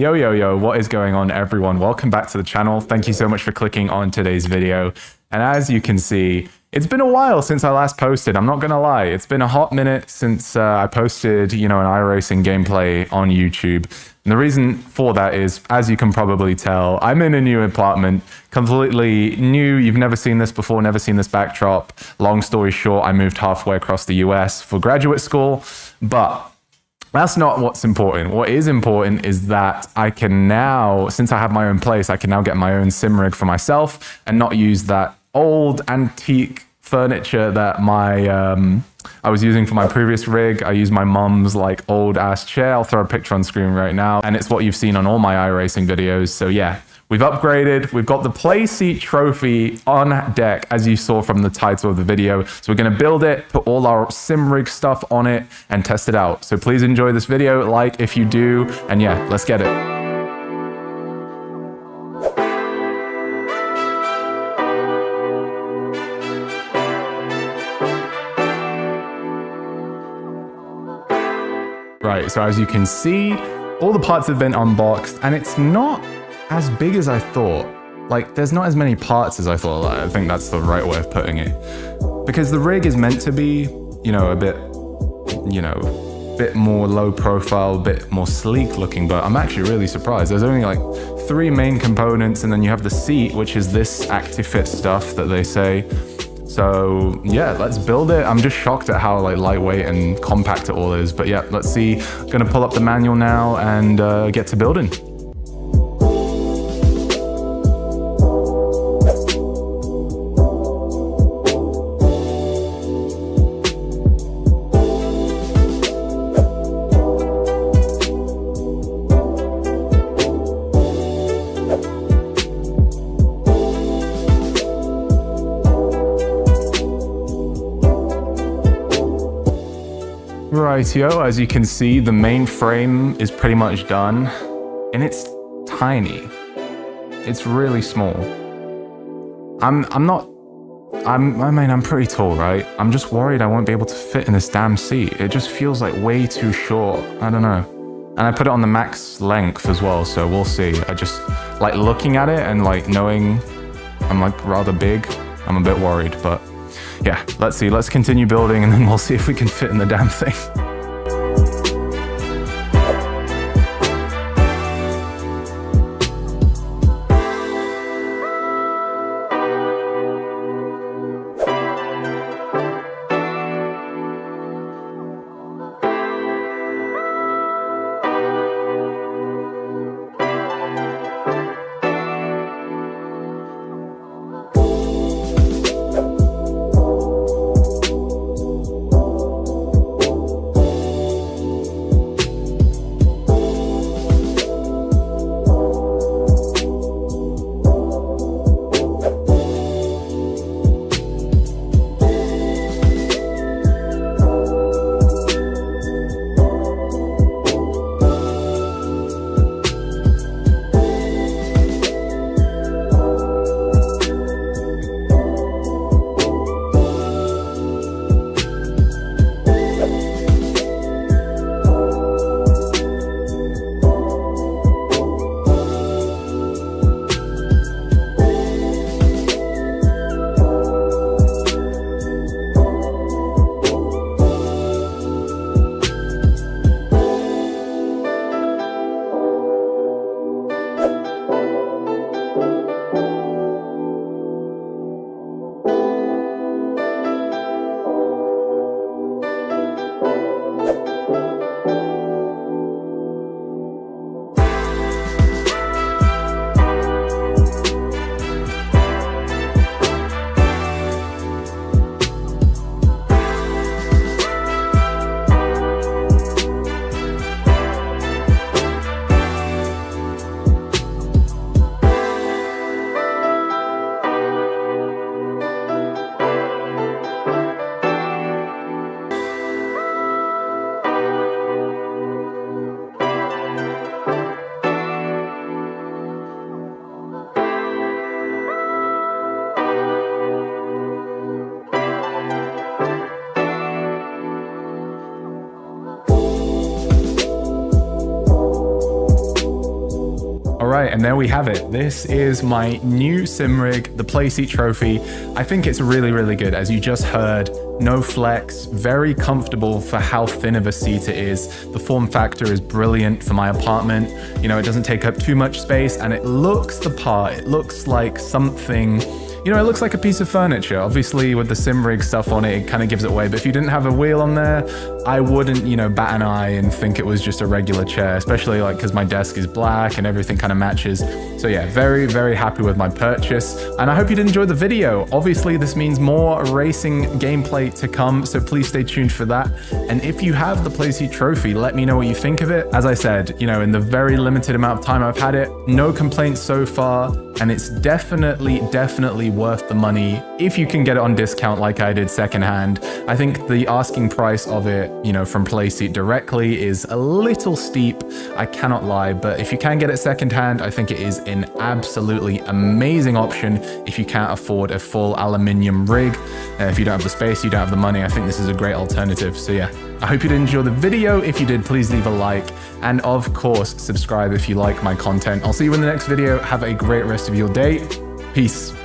Yo, yo, yo, what is going on, everyone? Welcome back to the channel. Thank you so much for clicking on today's video. And as you can see, it's been a while since I last posted. I'm not going to lie. It's been a hot minute since uh, I posted, you know, an iRacing gameplay on YouTube. And the reason for that is, as you can probably tell, I'm in a new apartment, completely new. You've never seen this before, never seen this backdrop. Long story short, I moved halfway across the US for graduate school. But that's not what's important. What is important is that I can now, since I have my own place, I can now get my own sim rig for myself and not use that old antique furniture that my um, I was using for my previous rig. I use my mum's like old ass chair. I'll throw a picture on screen right now, and it's what you've seen on all my iRacing videos. So yeah, We've upgraded. We've got the Playseat Trophy on deck, as you saw from the title of the video. So we're going to build it, put all our sim rig stuff on it, and test it out. So please enjoy this video, like if you do, and yeah, let's get it. Right, so as you can see, all the parts have been unboxed, and it's not as big as I thought. Like, there's not as many parts as I thought. I think that's the right way of putting it. Because the rig is meant to be, you know, a bit, you know, bit more low profile, bit more sleek looking, but I'm actually really surprised. There's only like three main components, and then you have the seat, which is this ActiveFit stuff that they say. So yeah, let's build it. I'm just shocked at how like lightweight and compact it all is. But yeah, let's see. Gonna pull up the manual now and uh, get to building. Rightio, as you can see, the main frame is pretty much done, and it's tiny. It's really small. I'm I'm not I'm I mean I'm pretty tall, right? I'm just worried I won't be able to fit in this damn seat. It just feels like way too short. I don't know. And I put it on the max length as well, so we'll see. I just like looking at it and like knowing I'm like rather big, I'm a bit worried, but yeah, let's see. Let's continue building and then we'll see if we can fit in the damn thing. right, and there we have it. This is my new sim rig, the Playseat Trophy. I think it's really, really good. As you just heard, no flex, very comfortable for how thin of a seat it is. The form factor is brilliant for my apartment. You know, it doesn't take up too much space and it looks the part. It looks like something you know, it looks like a piece of furniture. Obviously, with the sim rig stuff on it, it kind of gives it away. But if you didn't have a wheel on there, I wouldn't, you know, bat an eye and think it was just a regular chair, especially like because my desk is black and everything kind of matches. So yeah, very, very happy with my purchase. And I hope you did enjoy the video. Obviously, this means more racing gameplay to come, so please stay tuned for that. And if you have the Playseat Trophy, let me know what you think of it. As I said, you know, in the very limited amount of time I've had it, no complaints so far, and it's definitely, definitely worth the money if you can get it on discount like I did secondhand. I think the asking price of it, you know, from Playseat directly is a little steep, I cannot lie, but if you can get it secondhand, I think it is an absolutely amazing option if you can't afford a full aluminium rig. Uh, if you don't have the space, you the money, I think this is a great alternative. So yeah, I hope you did enjoy the video. If you did, please leave a like. And of course, subscribe if you like my content. I'll see you in the next video. Have a great rest of your day. Peace.